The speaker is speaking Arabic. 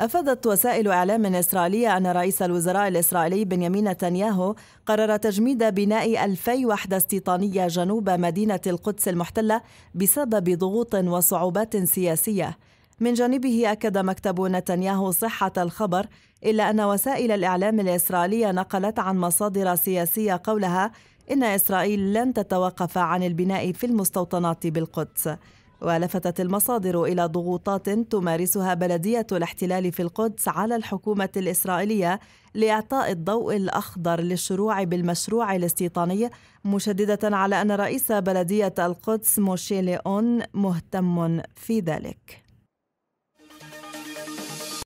أفادت وسائل إعلام إسرائيلية أن رئيس الوزراء الإسرائيلي بنيامين نتنياهو قرر تجميد بناء ألفي وحدة استيطانية جنوب مدينة القدس المحتلة بسبب ضغوط وصعوبات سياسية. من جانبه أكد مكتب نتنياهو صحة الخبر إلا أن وسائل الإعلام الإسرائيلية نقلت عن مصادر سياسية قولها إن إسرائيل لن تتوقف عن البناء في المستوطنات بالقدس. ولفتت المصادر إلى ضغوطات تمارسها بلدية الاحتلال في القدس على الحكومة الإسرائيلية لإعطاء الضوء الأخضر للشروع بالمشروع الاستيطاني مشددة على أن رئيس بلدية القدس موشي ليون مهتم في ذلك.